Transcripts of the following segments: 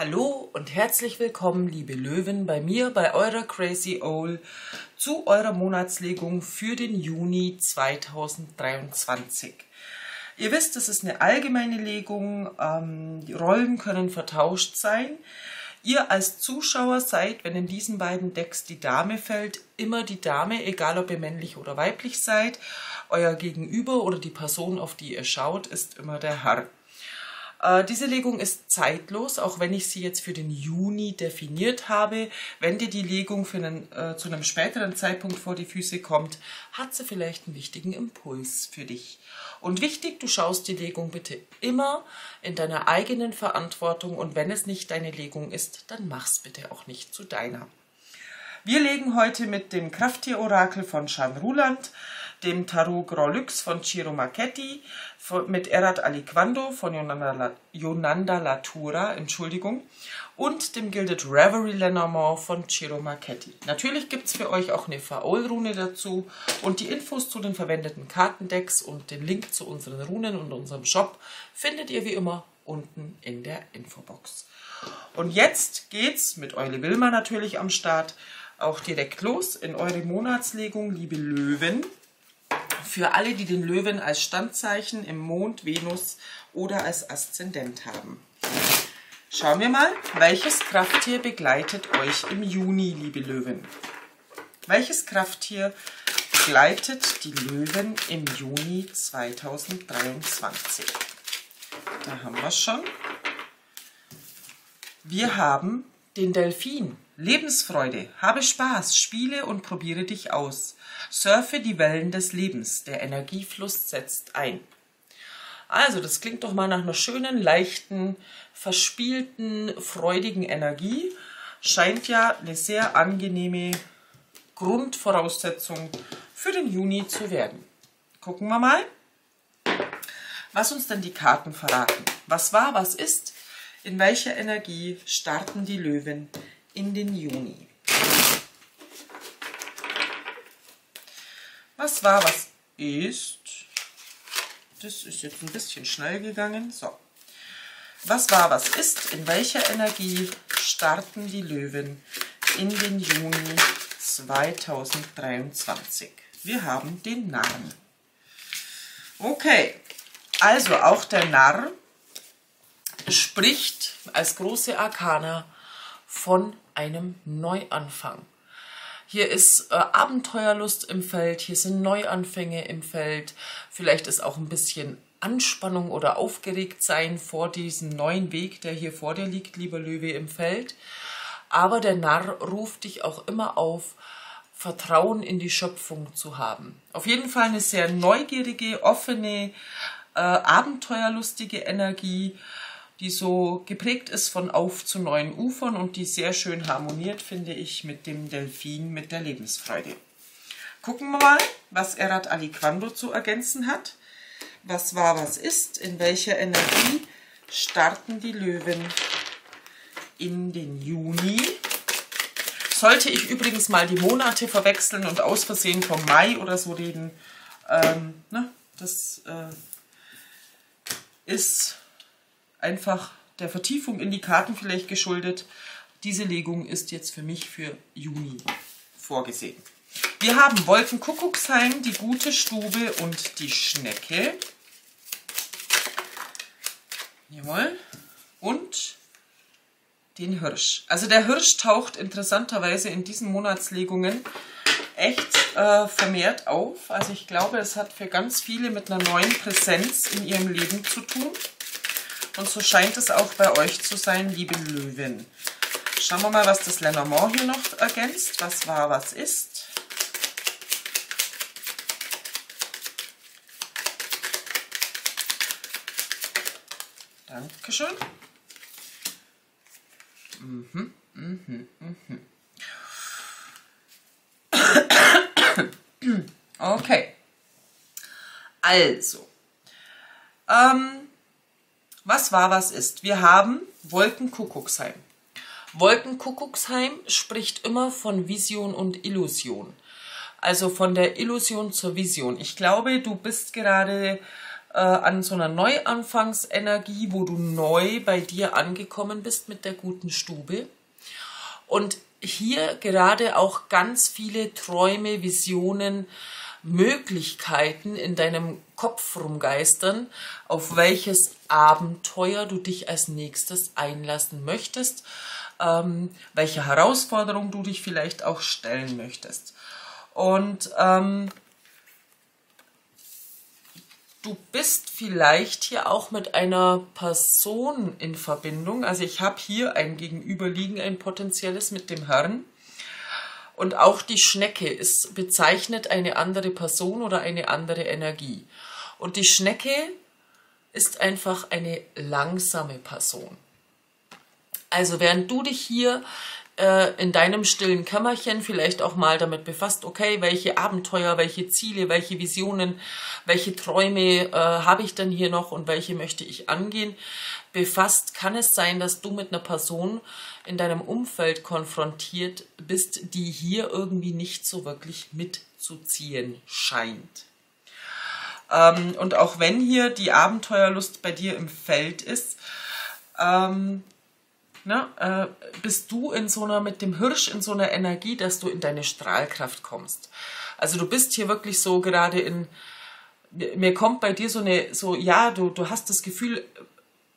Hallo und herzlich willkommen, liebe Löwen, bei mir, bei eurer Crazy Owl, zu eurer Monatslegung für den Juni 2023. Ihr wisst, es ist eine allgemeine Legung, ähm, die Rollen können vertauscht sein. Ihr als Zuschauer seid, wenn in diesen beiden Decks die Dame fällt, immer die Dame, egal ob ihr männlich oder weiblich seid. Euer Gegenüber oder die Person, auf die ihr schaut, ist immer der Herr. Äh, diese Legung ist zeitlos, auch wenn ich sie jetzt für den Juni definiert habe. Wenn dir die Legung einen, äh, zu einem späteren Zeitpunkt vor die Füße kommt, hat sie vielleicht einen wichtigen Impuls für dich. Und wichtig, du schaust die Legung bitte immer in deiner eigenen Verantwortung und wenn es nicht deine Legung ist, dann mach's bitte auch nicht zu deiner. Wir legen heute mit dem Krafttier-Orakel von Shan Ruland dem Tarot Grolux von Ciro Marchetti, mit Erat Aliquando von Yonanda, Latura, Entschuldigung, und dem Gilded Reverie Lenormand von Ciro Marchetti. Natürlich gibt es für euch auch eine Faol-Rune dazu und die Infos zu den verwendeten Kartendecks und den Link zu unseren Runen und unserem Shop findet ihr wie immer unten in der Infobox. Und jetzt geht's mit Eule Wilma natürlich am Start auch direkt los in eure Monatslegung, liebe Löwen für alle, die den Löwen als Standzeichen im Mond, Venus oder als Aszendent haben. Schauen wir mal, welches Krafttier begleitet euch im Juni, liebe Löwen? Welches Krafttier begleitet die Löwen im Juni 2023? Da haben wir schon. Wir haben den Delfin. Lebensfreude, habe Spaß, spiele und probiere dich aus. Surfe die Wellen des Lebens, der Energiefluss setzt ein. Also, das klingt doch mal nach einer schönen, leichten, verspielten, freudigen Energie. Scheint ja eine sehr angenehme Grundvoraussetzung für den Juni zu werden. Gucken wir mal, was uns denn die Karten verraten. Was war, was ist? In welcher Energie starten die Löwen in den Juni. Was war, was ist? Das ist jetzt ein bisschen schnell gegangen. So. Was war, was ist? In welcher Energie starten die Löwen in den Juni 2023? Wir haben den Narren. Okay, also auch der Narr spricht als große Arkana von einem Neuanfang. Hier ist äh, Abenteuerlust im Feld, hier sind Neuanfänge im Feld, vielleicht ist auch ein bisschen Anspannung oder Aufgeregtsein vor diesem neuen Weg, der hier vor dir liegt, lieber Löwe im Feld. Aber der Narr ruft dich auch immer auf, Vertrauen in die Schöpfung zu haben. Auf jeden Fall eine sehr neugierige, offene, äh, abenteuerlustige Energie, die so geprägt ist von Auf zu neuen Ufern und die sehr schön harmoniert, finde ich, mit dem Delfin, mit der Lebensfreude. Gucken wir mal, was Erat Aliquando zu ergänzen hat. Was war, was ist, in welcher Energie starten die Löwen in den Juni. Sollte ich übrigens mal die Monate verwechseln und aus Versehen vom Mai oder so reden, ähm, ne, das äh, ist einfach der Vertiefung in die Karten vielleicht geschuldet. Diese Legung ist jetzt für mich für Juni vorgesehen. Wir haben Wolkenkuckucksheim, die gute Stube und die Schnecke. Jawohl. Und den Hirsch. Also der Hirsch taucht interessanterweise in diesen Monatslegungen echt äh, vermehrt auf. Also ich glaube, es hat für ganz viele mit einer neuen Präsenz in ihrem Leben zu tun. Und so scheint es auch bei euch zu sein, liebe Löwen. Schauen wir mal, was das Lenormand hier noch ergänzt. Was war, was ist. Dankeschön. Mhm, mhm, mhm. Okay. Also. Ähm, was war, was ist? Wir haben Wolkenkuckucksheim. Wolkenkuckucksheim spricht immer von Vision und Illusion. Also von der Illusion zur Vision. Ich glaube, du bist gerade äh, an so einer Neuanfangsenergie, wo du neu bei dir angekommen bist mit der guten Stube. Und hier gerade auch ganz viele Träume, Visionen, Möglichkeiten in deinem Kopf rumgeistern, auf welches Abenteuer du dich als nächstes einlassen möchtest, ähm, welche Herausforderung du dich vielleicht auch stellen möchtest. Und ähm, du bist vielleicht hier auch mit einer Person in Verbindung. Also ich habe hier ein Gegenüberliegen, ein potenzielles mit dem Herrn. Und auch die Schnecke ist, bezeichnet eine andere Person oder eine andere Energie. Und die Schnecke ist einfach eine langsame Person. Also während du dich hier äh, in deinem stillen Kämmerchen vielleicht auch mal damit befasst, okay, welche Abenteuer, welche Ziele, welche Visionen, welche Träume äh, habe ich denn hier noch und welche möchte ich angehen, befasst, kann es sein, dass du mit einer Person in deinem Umfeld konfrontiert bist, die hier irgendwie nicht so wirklich mitzuziehen scheint. Ähm, und auch wenn hier die Abenteuerlust bei dir im Feld ist, ähm, ne, äh, bist du in so einer, mit dem Hirsch in so einer Energie, dass du in deine Strahlkraft kommst. Also du bist hier wirklich so gerade in, mir kommt bei dir so eine, so, ja, du, du hast das Gefühl,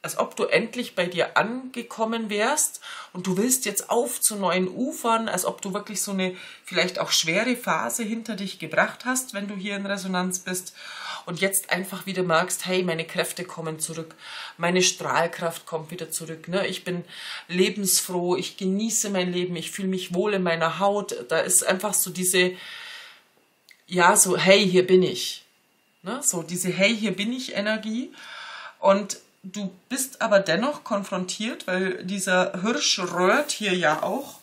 als ob du endlich bei dir angekommen wärst und du willst jetzt auf zu neuen Ufern, als ob du wirklich so eine vielleicht auch schwere Phase hinter dich gebracht hast, wenn du hier in Resonanz bist und jetzt einfach wieder merkst, hey, meine Kräfte kommen zurück, meine Strahlkraft kommt wieder zurück, ne? ich bin lebensfroh, ich genieße mein Leben, ich fühle mich wohl in meiner Haut, da ist einfach so diese, ja, so, hey, hier bin ich, ne? so diese Hey, hier bin ich Energie und du bist aber dennoch konfrontiert, weil dieser Hirsch röhrt hier ja auch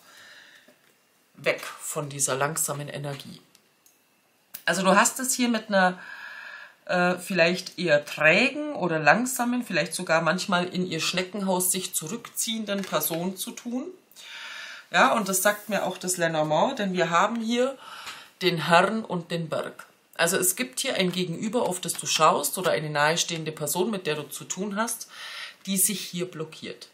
weg von dieser langsamen Energie. Also du hast es hier mit einer äh, vielleicht eher trägen oder langsamen, vielleicht sogar manchmal in ihr Schneckenhaus sich zurückziehenden Person zu tun. Ja, und das sagt mir auch das Lenormand, denn wir haben hier den Herrn und den Berg. Also es gibt hier ein Gegenüber, auf das du schaust oder eine nahestehende Person, mit der du zu tun hast, die sich hier blockiert.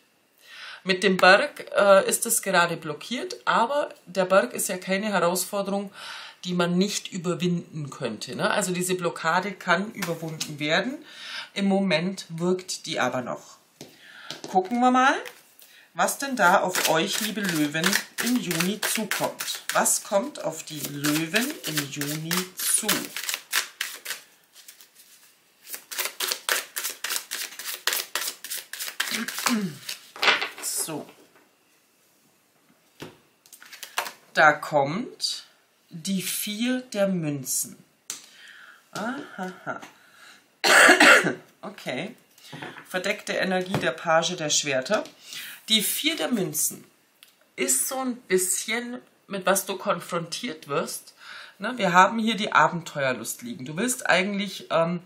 Mit dem Berg äh, ist es gerade blockiert, aber der Berg ist ja keine Herausforderung, die man nicht überwinden könnte. Ne? Also diese Blockade kann überwunden werden. Im Moment wirkt die aber noch. Gucken wir mal was denn da auf euch, liebe Löwen, im Juni zukommt. Was kommt auf die Löwen im Juni zu? So. Da kommt die vier der Münzen. Aha. Okay. Verdeckte Energie der Page der Schwerter. Die vier der Münzen ist so ein bisschen, mit was du konfrontiert wirst. Ne? Wir haben hier die Abenteuerlust liegen. Du willst eigentlich ähm,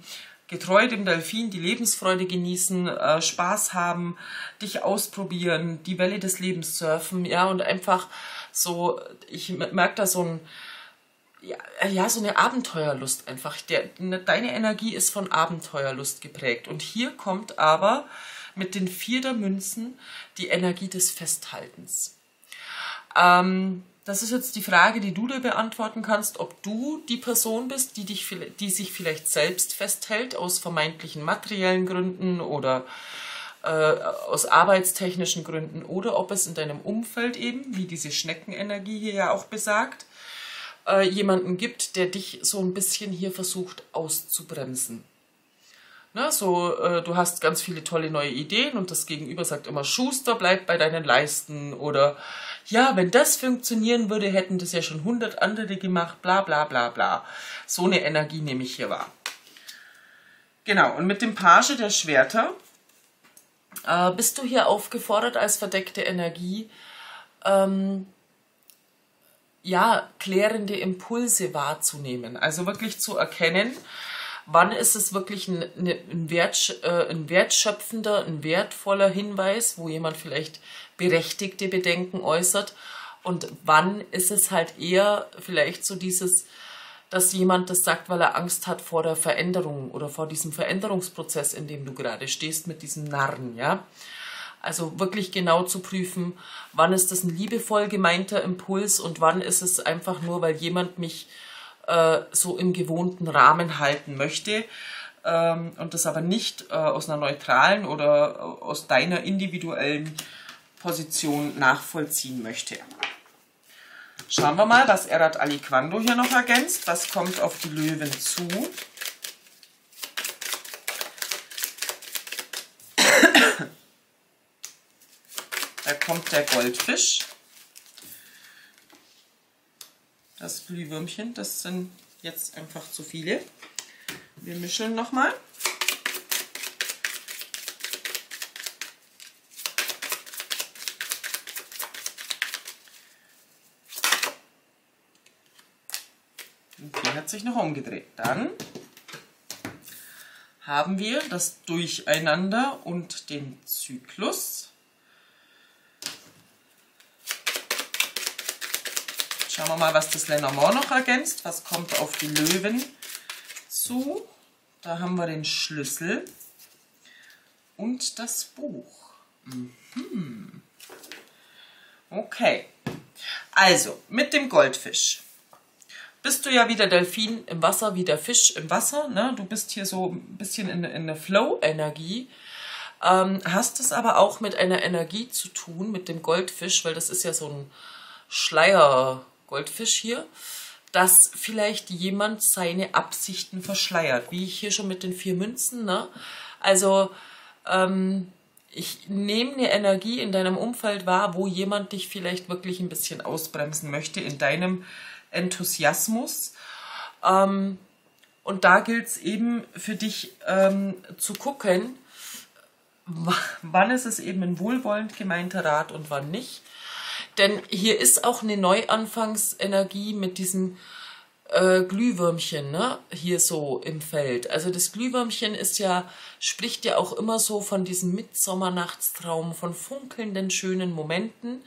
getreu dem Delfin die Lebensfreude genießen, äh, Spaß haben, dich ausprobieren, die Welle des Lebens surfen, ja, und einfach so, ich merke da so ein, ja, ja, so eine Abenteuerlust einfach. Der, ne, deine Energie ist von Abenteuerlust geprägt. Und hier kommt aber mit den vier der Münzen die Energie des Festhaltens. Ähm, das ist jetzt die Frage, die du dir beantworten kannst, ob du die Person bist, die, dich, die sich vielleicht selbst festhält aus vermeintlichen materiellen Gründen oder äh, aus arbeitstechnischen Gründen oder ob es in deinem Umfeld eben, wie diese Schneckenenergie hier ja auch besagt, äh, jemanden gibt, der dich so ein bisschen hier versucht auszubremsen. Ne, so, äh, du hast ganz viele tolle neue Ideen und das Gegenüber sagt immer, Schuster, bleib bei deinen Leisten oder ja, wenn das funktionieren würde, hätten das ja schon hundert andere gemacht, bla bla bla bla. So eine Energie nehme ich hier wahr. Genau, und mit dem Page der Schwerter äh, bist du hier aufgefordert, als verdeckte Energie ähm, ja, klärende Impulse wahrzunehmen. Also wirklich zu erkennen, wann ist es wirklich ein, ein, Wert, äh, ein wertschöpfender, ein wertvoller Hinweis, wo jemand vielleicht berechtigte Bedenken äußert und wann ist es halt eher vielleicht so dieses, dass jemand das sagt, weil er Angst hat vor der Veränderung oder vor diesem Veränderungsprozess, in dem du gerade stehst mit diesem Narren, ja. Also wirklich genau zu prüfen, wann ist das ein liebevoll gemeinter Impuls und wann ist es einfach nur, weil jemand mich äh, so im gewohnten Rahmen halten möchte ähm, und das aber nicht äh, aus einer neutralen oder aus deiner individuellen Position nachvollziehen möchte. Schauen wir mal, was Erat Aliquando hier noch ergänzt. Was kommt auf die Löwen zu? Da kommt der Goldfisch. Das Glühwürmchen, das sind jetzt einfach zu viele. Wir mischen nochmal. Die hat sich noch umgedreht. Dann haben wir das Durcheinander und den Zyklus. Schauen wir mal, was das Lenormand noch ergänzt. Was kommt auf die Löwen zu? Da haben wir den Schlüssel und das Buch. Mhm. Okay, also mit dem Goldfisch bist du ja wie der Delfin im Wasser, wie der Fisch im Wasser. Ne? Du bist hier so ein bisschen in, in der Flow-Energie. Ähm, hast es aber auch mit einer Energie zu tun, mit dem Goldfisch, weil das ist ja so ein Schleier-Goldfisch hier, dass vielleicht jemand seine Absichten verschleiert. Wie ich hier schon mit den vier Münzen. Ne? Also ähm, ich nehme eine Energie in deinem Umfeld wahr, wo jemand dich vielleicht wirklich ein bisschen ausbremsen möchte in deinem Enthusiasmus. Ähm, und da gilt es eben für dich ähm, zu gucken, wann ist es eben ein wohlwollend gemeinter Rat und wann nicht. Denn hier ist auch eine Neuanfangsenergie mit diesem äh, Glühwürmchen, ne? Hier so im Feld. Also das Glühwürmchen ist ja, spricht ja auch immer so von diesem Mitsommernachtstraum, von funkelnden, schönen Momenten.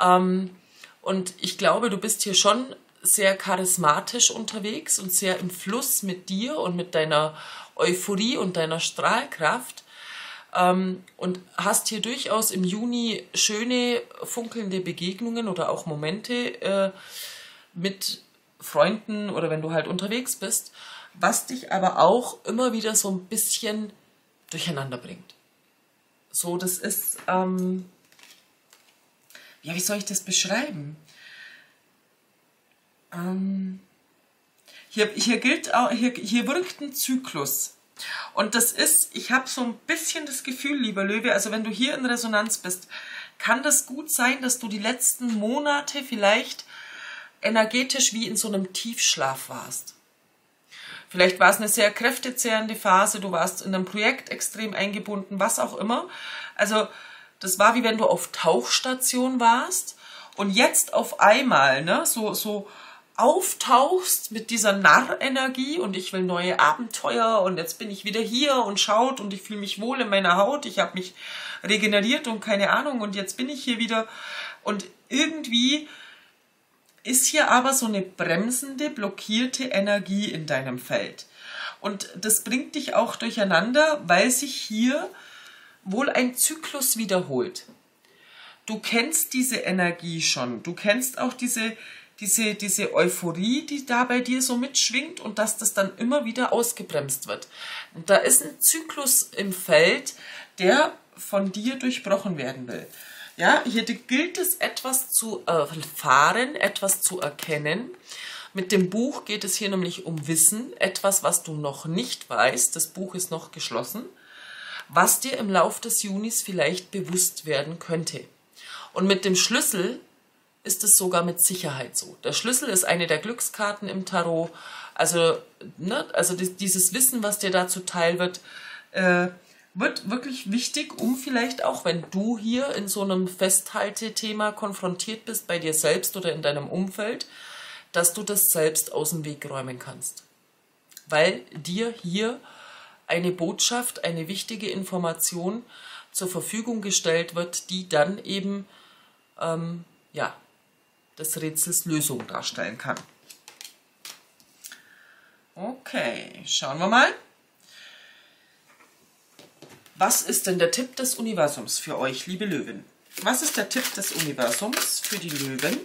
Ähm, und ich glaube, du bist hier schon sehr charismatisch unterwegs und sehr im Fluss mit dir und mit deiner Euphorie und deiner Strahlkraft. Ähm, und hast hier durchaus im Juni schöne funkelnde Begegnungen oder auch Momente äh, mit Freunden oder wenn du halt unterwegs bist, was dich aber auch immer wieder so ein bisschen durcheinander bringt. So, das ist, ähm, ja, wie soll ich das beschreiben? Ähm, hier, hier gilt auch, hier, hier wirkt ein Zyklus. Und das ist, ich habe so ein bisschen das Gefühl, lieber Löwe, also wenn du hier in Resonanz bist, kann das gut sein, dass du die letzten Monate vielleicht energetisch wie in so einem Tiefschlaf warst. Vielleicht war es eine sehr kräftezehrende Phase, du warst in einem Projekt extrem eingebunden, was auch immer. Also das war wie wenn du auf Tauchstation warst und jetzt auf einmal, ne, so, so auftauchst mit dieser Narrenergie und ich will neue Abenteuer und jetzt bin ich wieder hier und schaut und ich fühle mich wohl in meiner Haut, ich habe mich regeneriert und keine Ahnung und jetzt bin ich hier wieder und irgendwie ist hier aber so eine bremsende, blockierte Energie in deinem Feld. Und das bringt dich auch durcheinander, weil sich hier wohl ein Zyklus wiederholt. Du kennst diese Energie schon. Du kennst auch diese, diese, diese Euphorie, die da bei dir so mitschwingt und dass das dann immer wieder ausgebremst wird. Und da ist ein Zyklus im Feld, der von dir durchbrochen werden will. Ja, hier gilt es etwas zu erfahren, etwas zu erkennen. Mit dem Buch geht es hier nämlich um Wissen, etwas, was du noch nicht weißt. Das Buch ist noch geschlossen was dir im Lauf des Junis vielleicht bewusst werden könnte. Und mit dem Schlüssel ist es sogar mit Sicherheit so. Der Schlüssel ist eine der Glückskarten im Tarot. Also, ne, also dieses Wissen, was dir da zuteil wird, äh, wird wirklich wichtig, um vielleicht auch, wenn du hier in so einem Festhaltethema konfrontiert bist, bei dir selbst oder in deinem Umfeld, dass du das selbst aus dem Weg räumen kannst. Weil dir hier eine Botschaft, eine wichtige Information zur Verfügung gestellt wird, die dann eben ähm, ja, des Rätsels Lösung darstellen kann. Okay, schauen wir mal. Was ist denn der Tipp des Universums für euch, liebe Löwen? Was ist der Tipp des Universums für die Löwen?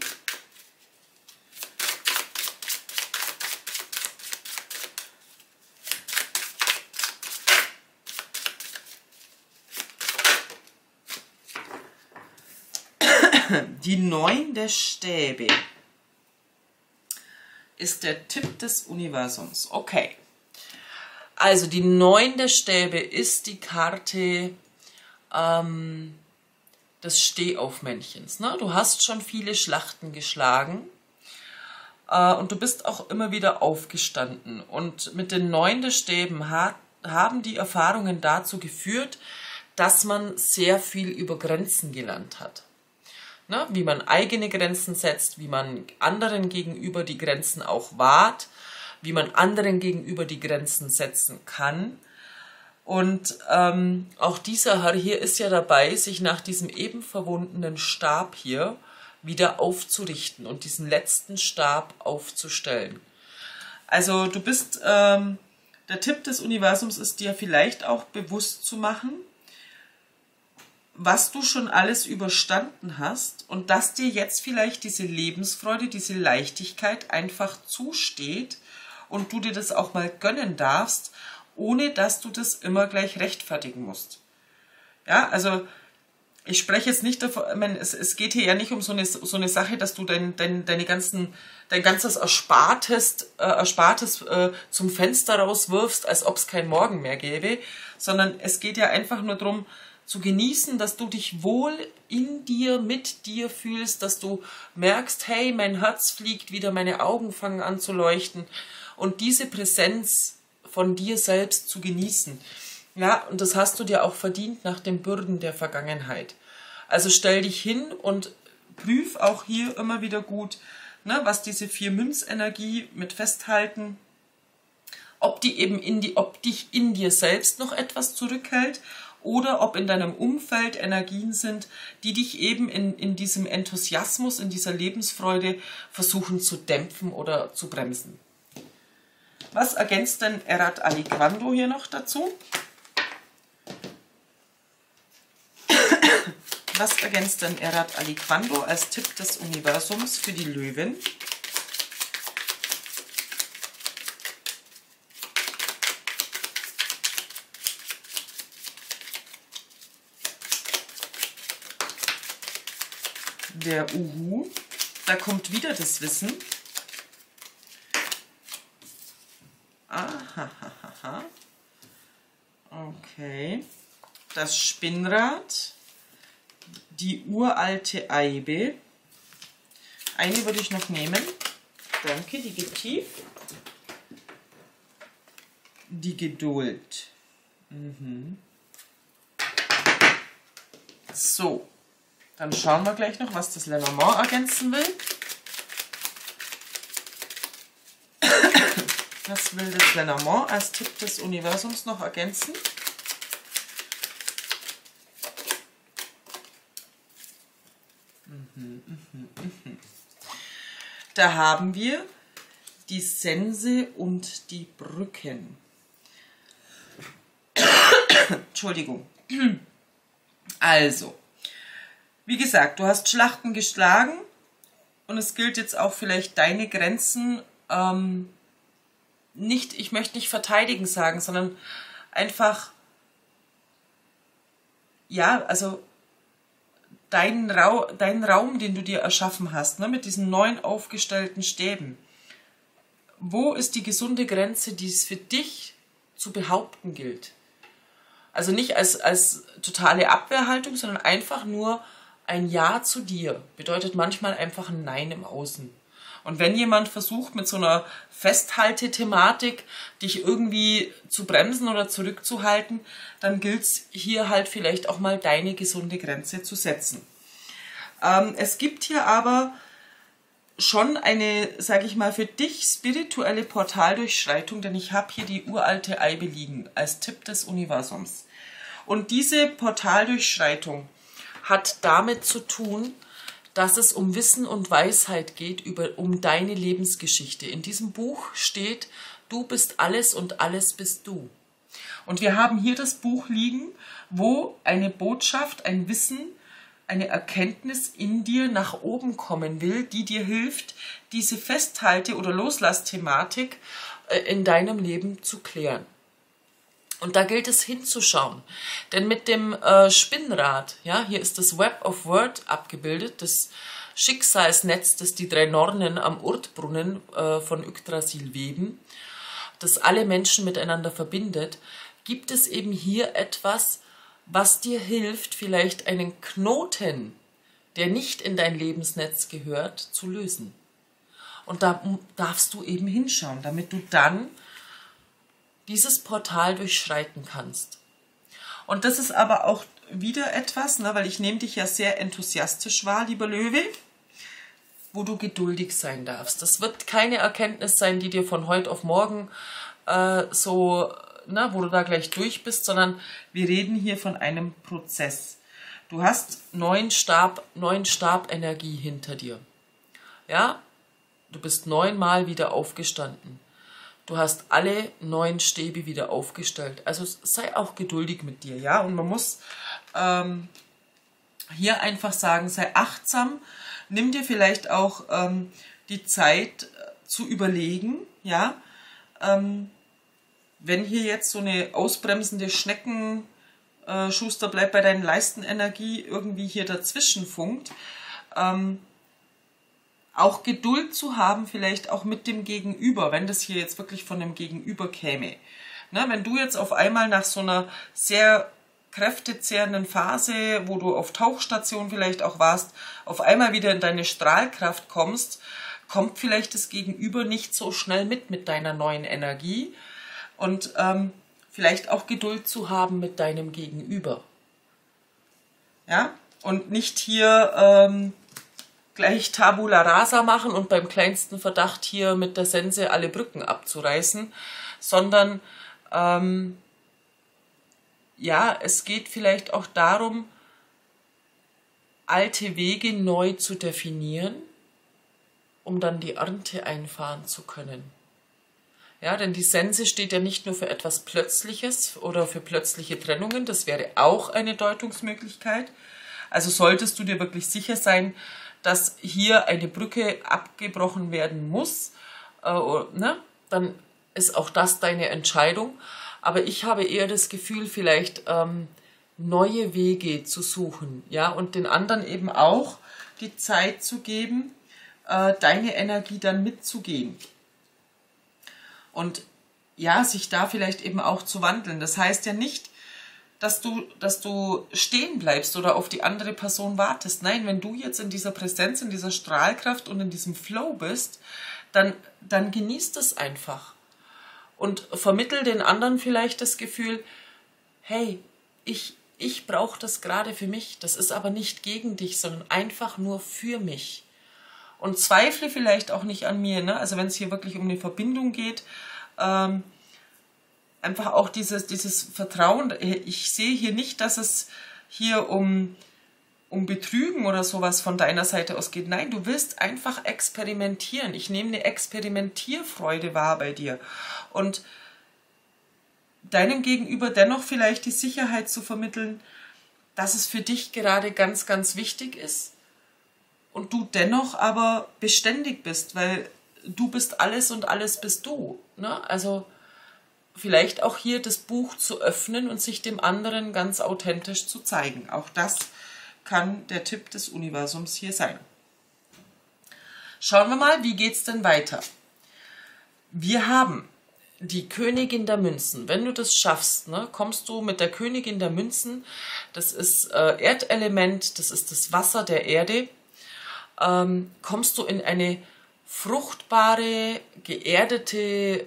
Die Neun der Stäbe ist der Tipp des Universums. Okay. Also die Neun der Stäbe ist die Karte ähm, des Stehaufmännchens. Ne? Du hast schon viele Schlachten geschlagen äh, und du bist auch immer wieder aufgestanden. Und mit den Neun der Stäben haben die Erfahrungen dazu geführt, dass man sehr viel über Grenzen gelernt hat ne, wie man eigene Grenzen setzt, wie man anderen gegenüber die Grenzen auch wahrt, wie man anderen gegenüber die Grenzen setzen kann. Und ähm, auch dieser Herr hier ist ja dabei, sich nach diesem eben verwundenen Stab hier wieder aufzurichten und diesen letzten Stab aufzustellen. Also du bist, ähm, der Tipp des Universums ist dir vielleicht auch bewusst zu machen, was du schon alles überstanden hast und dass dir jetzt vielleicht diese Lebensfreude, diese Leichtigkeit einfach zusteht und du dir das auch mal gönnen darfst, ohne dass du das immer gleich rechtfertigen musst. Ja, also ich spreche jetzt nicht davon, ich meine, es, es geht hier ja nicht um so eine, so eine Sache, dass du dein, dein, deine ganzen, dein ganzes Erspartes, äh, Erspartes äh, zum Fenster rauswirfst, als ob es kein Morgen mehr gäbe, sondern es geht ja einfach nur darum, zu genießen, dass du dich wohl in dir, mit dir fühlst, dass du merkst, hey, mein Herz fliegt wieder, meine Augen fangen an zu leuchten und diese Präsenz von dir selbst zu genießen. Ja, und das hast du dir auch verdient nach den Bürden der Vergangenheit. Also stell dich hin und prüf auch hier immer wieder gut, ne, was diese vier Münzenergie mit festhalten, ob die eben in die, ob dich in dir selbst noch etwas zurückhält oder ob in deinem Umfeld Energien sind, die dich eben in, in diesem Enthusiasmus, in dieser Lebensfreude versuchen zu dämpfen oder zu bremsen. Was ergänzt denn Erat Aliquando hier noch dazu? Was ergänzt denn Erat Aliquando als Tipp des Universums für die Löwen? Der Uhu. Da kommt wieder das Wissen. Aha, Okay. Das Spinnrad. Die uralte Eibe. Eine würde ich noch nehmen. Danke, die geht tief. Die Geduld. Mhm. So. Dann schauen wir gleich noch, was das Lenormand ergänzen will. Was will das Lenormand als Tipp des Universums noch ergänzen? Mhm, mhm, mhm. Da haben wir die Sense und die Brücken. Entschuldigung. Also, wie gesagt, du hast Schlachten geschlagen und es gilt jetzt auch vielleicht deine Grenzen ähm, nicht, ich möchte nicht verteidigen sagen, sondern einfach, ja, also deinen, Ra deinen Raum, den du dir erschaffen hast, ne, mit diesen neuen aufgestellten Stäben. Wo ist die gesunde Grenze, die es für dich zu behaupten gilt? Also nicht als, als totale Abwehrhaltung, sondern einfach nur ein Ja zu dir bedeutet manchmal einfach ein Nein im Außen. Und wenn jemand versucht, mit so einer Festhaltethematik dich irgendwie zu bremsen oder zurückzuhalten, dann gilt es hier halt vielleicht auch mal deine gesunde Grenze zu setzen. Ähm, es gibt hier aber schon eine, sage ich mal, für dich spirituelle Portaldurchschreitung, denn ich habe hier die uralte Eibe liegen als Tipp des Universums. Und diese Portaldurchschreitung hat damit zu tun, dass es um Wissen und Weisheit geht über um deine Lebensgeschichte. In diesem Buch steht Du bist alles und alles bist du. Und wir haben hier das Buch liegen, wo eine Botschaft, ein Wissen, eine Erkenntnis in dir nach oben kommen will, die dir hilft, diese Festhalte- oder Loslassthematik äh, in deinem Leben zu klären. Und da gilt es hinzuschauen. Denn mit dem äh, Spinnrad, ja, hier ist das Web of Word abgebildet, das Schicksalsnetz, das die drei Nornen am Urtbrunnen äh, von Yggdrasil weben, das alle Menschen miteinander verbindet, gibt es eben hier etwas, was dir hilft, vielleicht einen Knoten, der nicht in dein Lebensnetz gehört, zu lösen. Und da darfst du eben hinschauen, damit du dann dieses Portal durchschreiten kannst. Und das ist aber auch wieder etwas, ne, weil ich nehme dich ja sehr enthusiastisch wahr, lieber Löwe, wo du geduldig sein darfst. Das wird keine Erkenntnis sein, die dir von heute auf morgen äh, so, ne, wo du da gleich durch bist, sondern wir reden hier von einem Prozess. Du hast neun Stab, neun Stabenergie hinter dir. Ja, du bist neunmal wieder aufgestanden. Du hast alle neun Stäbe wieder aufgestellt. Also sei auch geduldig mit dir, ja. Und man muss ähm, hier einfach sagen, sei achtsam. Nimm dir vielleicht auch ähm, die Zeit äh, zu überlegen, ja. Ähm, wenn hier jetzt so eine ausbremsende Schnecken äh, Schuster bleibt bei deinen Leistenenergie irgendwie hier dazwischen funkt, ähm, auch Geduld zu haben, vielleicht auch mit dem Gegenüber, wenn das hier jetzt wirklich von dem Gegenüber käme. Ne, wenn du jetzt auf einmal nach so einer sehr kräftezehrenden Phase, wo du auf Tauchstation vielleicht auch warst, auf einmal wieder in deine Strahlkraft kommst, kommt vielleicht das Gegenüber nicht so schnell mit mit deiner neuen Energie und ähm, vielleicht auch Geduld zu haben mit deinem Gegenüber. Ja, und nicht hier ähm, gleich Tabula rasa machen und beim kleinsten Verdacht hier mit der Sense alle Brücken abzureißen, sondern ähm, ja, es geht vielleicht auch darum, alte Wege neu zu definieren, um dann die Ernte einfahren zu können. Ja, denn die Sense steht ja nicht nur für etwas Plötzliches oder für plötzliche Trennungen, das wäre auch eine Deutungsmöglichkeit. Also solltest du dir wirklich sicher sein, dass hier eine Brücke abgebrochen werden muss, äh, ne, dann ist auch das deine Entscheidung. Aber ich habe eher das Gefühl, vielleicht ähm, neue Wege zu suchen, ja, und den anderen eben auch die Zeit zu geben, äh, deine Energie dann mitzugehen. Und ja, sich da vielleicht eben auch zu wandeln. Das heißt ja nicht, dass du, dass du stehen bleibst oder auf die andere Person wartest. Nein, wenn du jetzt in dieser Präsenz, in dieser Strahlkraft und in diesem Flow bist, dann, dann genießt es einfach. Und vermittel den anderen vielleicht das Gefühl, hey, ich, ich brauche das gerade für mich. Das ist aber nicht gegen dich, sondern einfach nur für mich. Und zweifle vielleicht auch nicht an mir. Ne? Also wenn es hier wirklich um eine Verbindung geht, ähm, einfach auch dieses, dieses Vertrauen. Ich sehe hier nicht, dass es hier um, um Betrügen oder sowas von deiner Seite aus geht. Nein, du willst einfach experimentieren. Ich nehme eine Experimentierfreude wahr bei dir. Und deinem Gegenüber dennoch vielleicht die Sicherheit zu vermitteln, dass es für dich gerade ganz, ganz wichtig ist und du dennoch aber beständig bist, weil du bist alles und alles bist du. Ne? Also vielleicht auch hier das Buch zu öffnen und sich dem anderen ganz authentisch zu zeigen. Auch das kann der Tipp des Universums hier sein. Schauen wir mal, wie geht es denn weiter? Wir haben die Königin der Münzen. Wenn du das schaffst, ne, kommst du mit der Königin der Münzen, das ist äh, Erdelement, das ist das Wasser der Erde, ähm, kommst du in eine fruchtbare, geerdete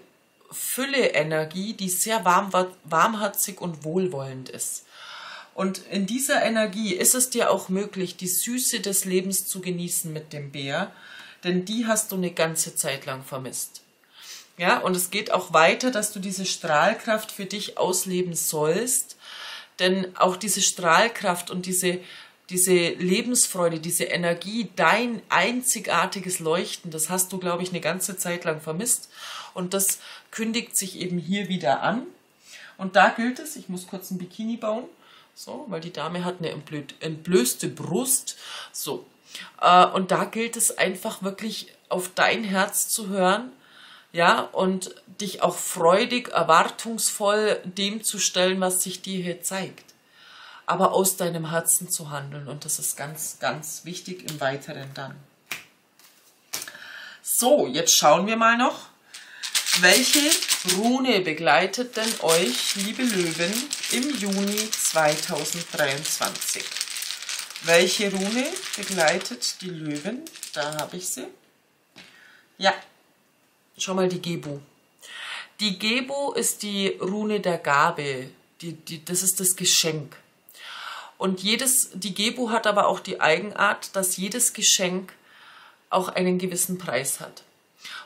Fülle-Energie, die sehr warm, warmherzig und wohlwollend ist. Und in dieser Energie ist es dir auch möglich, die Süße des Lebens zu genießen mit dem Bär, denn die hast du eine ganze Zeit lang vermisst. Ja, und es geht auch weiter, dass du diese Strahlkraft für dich ausleben sollst, denn auch diese Strahlkraft und diese diese Lebensfreude, diese Energie, dein einzigartiges Leuchten, das hast du, glaube ich, eine ganze Zeit lang vermisst. Und das kündigt sich eben hier wieder an. Und da gilt es, ich muss kurz ein Bikini bauen, so, weil die Dame hat eine entblößte Brust. So. Äh, und da gilt es einfach wirklich auf dein Herz zu hören, ja, und dich auch freudig, erwartungsvoll dem zu stellen, was sich dir hier zeigt. Aber aus deinem Herzen zu handeln. Und das ist ganz, ganz wichtig im Weiteren dann. So, jetzt schauen wir mal noch, welche Rune begleitet denn euch, liebe Löwen, im Juni 2023? Welche Rune begleitet die Löwen? Da habe ich sie. Ja, schau mal die Gebu. Die Gebu ist die Rune der Gabe. Die, die, das ist das Geschenk. Und jedes, die Gebu hat aber auch die Eigenart, dass jedes Geschenk auch einen gewissen Preis hat.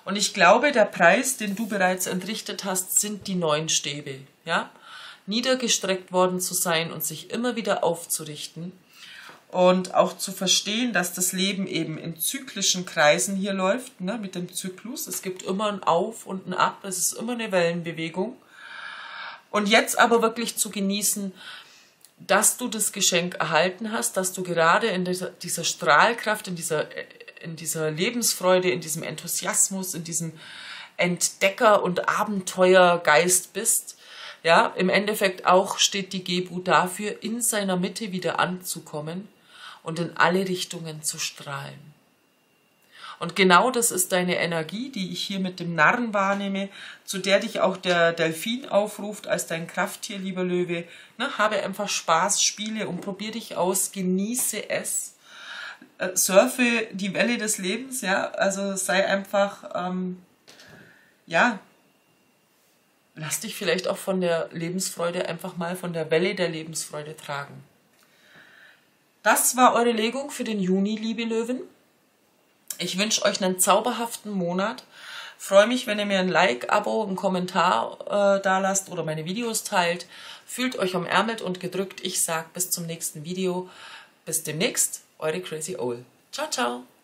Und ich glaube, der Preis, den du bereits entrichtet hast, sind die neun Stäbe. Ja? Niedergestreckt worden zu sein und sich immer wieder aufzurichten und auch zu verstehen, dass das Leben eben in zyklischen Kreisen hier läuft, ne, mit dem Zyklus. Es gibt immer ein Auf und ein Ab, es ist immer eine Wellenbewegung. Und jetzt aber wirklich zu genießen, dass du das Geschenk erhalten hast, dass du gerade in dieser, dieser Strahlkraft, in dieser, in dieser Lebensfreude, in diesem Enthusiasmus, in diesem Entdecker- und Abenteuergeist bist. Ja, im Endeffekt auch steht die Gebu dafür, in seiner Mitte wieder anzukommen und in alle Richtungen zu strahlen. Und genau das ist deine Energie, die ich hier mit dem Narren wahrnehme, zu der dich auch der Delfin aufruft als dein Krafttier, lieber Löwe. Ne, habe einfach Spaß, spiele und probier dich aus, genieße es. Äh, surfe die Welle des Lebens, ja, also sei einfach, ähm, ja, lass dich vielleicht auch von der Lebensfreude einfach mal von der Welle der Lebensfreude tragen. Das war eure Legung für den Juni, liebe Löwen. Ich wünsche euch einen zauberhaften Monat. Freue mich, wenn ihr mir ein Like, Abo, einen Kommentar äh, da lasst oder meine Videos teilt. Fühlt euch umärmelt und gedrückt. Ich sage bis zum nächsten Video. Bis demnächst, eure Crazy Owl. Ciao, ciao.